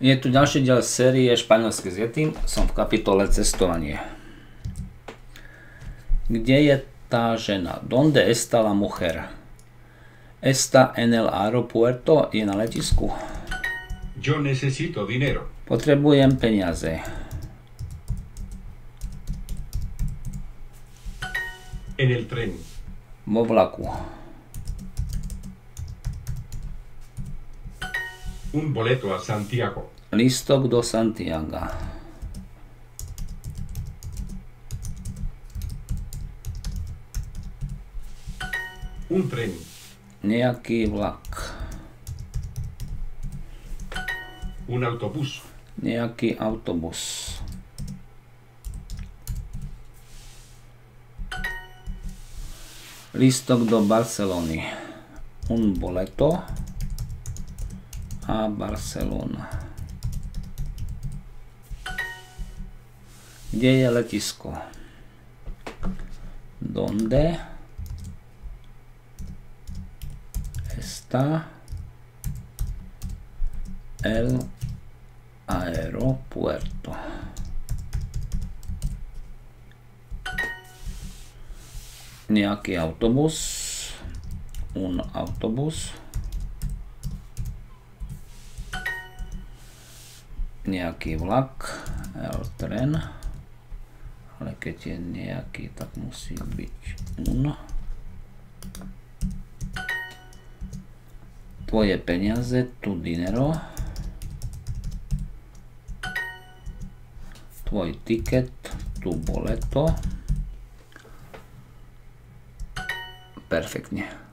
Je tu ďalší diel série Španielské s Yetim. Som v kapitole Cestovanie. Kde je tá žena? Donde está la mujer? Está en el aeropuerto? Je na letisku. Yo necesito dinero. Potrebujem peniaze. En el tren. Vo vlaku. Un boleto a Santiago. Listok do Santiago. Un tren. Nejaký vlak. Un autobús. Nejaký autobus. Listok do Barcelony. Un boleto a Barcelona. Kde je letisko? Donde está el aeropuerto? Nejaký autobus. Un autobus. Nejaký vlak. El tren. Ale keď je nejaký, tak musí byť un. Tvoje peniaze, tu dinero. Tvoj tiket, tu boleto. Perfektne.